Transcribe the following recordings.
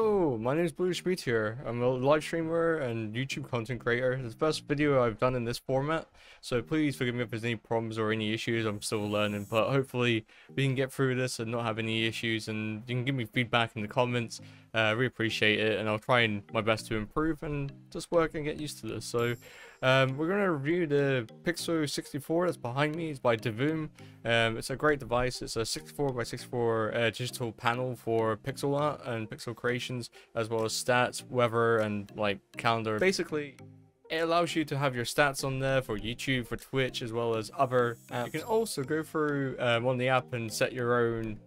Hello, my name is Blue Speed here. I'm a live streamer and YouTube content creator. It's the first video I've done in this format, so please forgive me if there's any problems or any issues. I'm still learning, but hopefully we can get through this and not have any issues. And you can give me feedback in the comments. Uh, really appreciate it, and I'll try and my best to improve and just work and get used to this. So um, we're going to review the Pixoo 64 that's behind me. It's by Divoom. Um, it's a great device. It's a 64 by 64 uh, digital panel for pixel art and pixel creations, as well as stats, weather, and like calendar. Basically, it allows you to have your stats on there for YouTube, for Twitch, as well as other apps. You can also go through um, on the app and set your own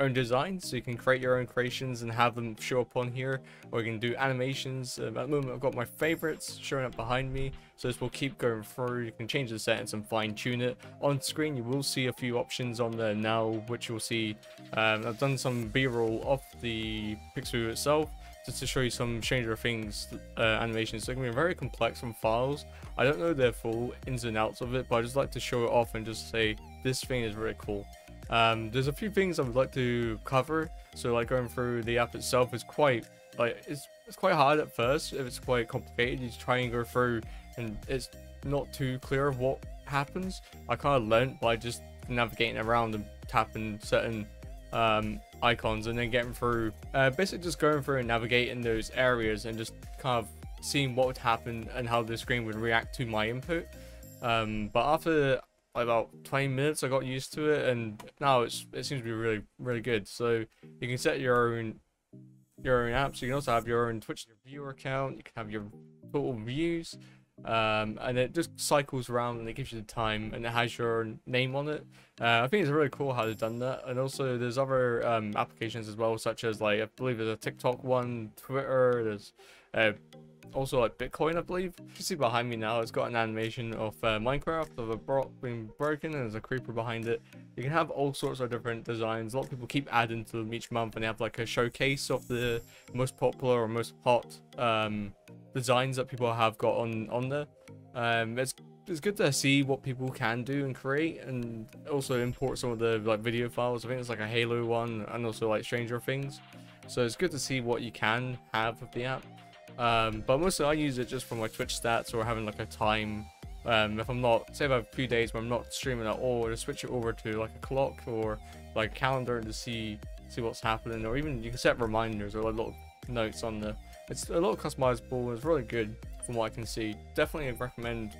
own designs so you can create your own creations and have them show up on here or you can do animations um, at the moment I've got my favorites showing up behind me so this will keep going through you can change the settings and fine tune it on screen you will see a few options on there now which you'll see um, I've done some b-roll off the Pixoo itself just to show you some Stranger Things uh, animations. They're going to be very complex from files. I don't know the full ins and outs of it, but I just like to show it off and just say this thing is really cool. Um, there's a few things I would like to cover. So like going through the app itself is quite like it's it's quite hard at first. If it's quite complicated, you try and go through and it's not too clear of what happens. I kind of learned by just navigating around and tapping certain um, icons and then getting through, uh, basically just going through and navigating those areas and just kind of seeing what would happen and how the screen would react to my input. Um, but after about 20 minutes I got used to it and now it's it seems to be really really good. So you can set your own your own apps you can also have your own Twitch viewer account you can have your total views um, and it just cycles around and it gives you the time and it has your name on it uh, I think it's really cool how they've done that and also there's other um, applications as well such as like I believe there's a TikTok one Twitter there's uh, also like Bitcoin, I believe. If you see behind me now, it's got an animation of uh, Minecraft of a block being broken and there's a creeper behind it. You can have all sorts of different designs. A lot of people keep adding to them each month and they have like a showcase of the most popular or most hot um, designs that people have got on, on there. Um, it's it's good to see what people can do and create and also import some of the like video files. I think it's like a Halo one and also like Stranger Things. So it's good to see what you can have with the app. Um, but mostly I use it just for my Twitch stats or having like a time. Um, if I'm not, say if I have a few days where I'm not streaming at all, just switch it over to like a clock or like a calendar to see see what's happening, or even you can set reminders or like little notes on the. It's a lot customizable. It's really good from what I can see. Definitely recommend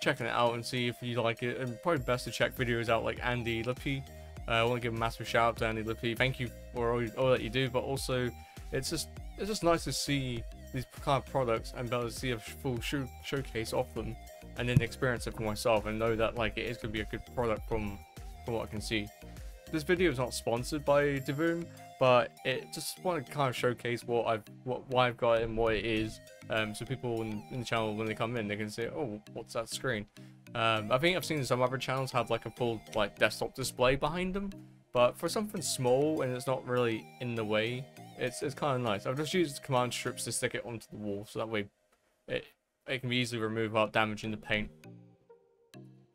checking it out and see if you like it. And probably best to check videos out like Andilippi. Uh, I want to give a massive shout out to Andilippi. Thank you for all, all that you do, but also it's just it's just nice to see these kind of products and be able to see a full show showcase of them and then experience it for myself and know that like it is going to be a good product from from what I can see. This video is not sponsored by Divoom, but it just want to kind of showcase what I've what why I've got it and what it is. Um, so people in, in, the channel when they come in, they can say, "Oh, what's that screen?" Um, I think I've seen some other channels have like a full like desktop display behind them, but for something small and it's not really in the way, it's it's kind of nice. I've just used command strips to stick it onto the wall, so that way it, it can be easily removed without damaging the paint.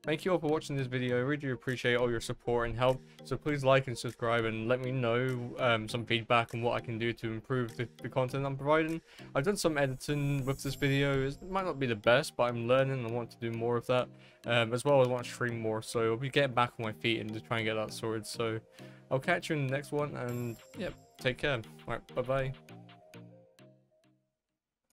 Thank you all for watching this video. I really do appreciate all your support and help. So please like and subscribe and let me know um, some feedback on what I can do to improve the, the, content I'm providing. I've done some editing with this video. It might not be the best, but I'm learning. I want to do more of that. Um, as well, I want to stream more. So I'll be getting back on my feet and just try and get that sorted. So I'll catch you in the next one. And, yep. Take care. Alright, bye-bye.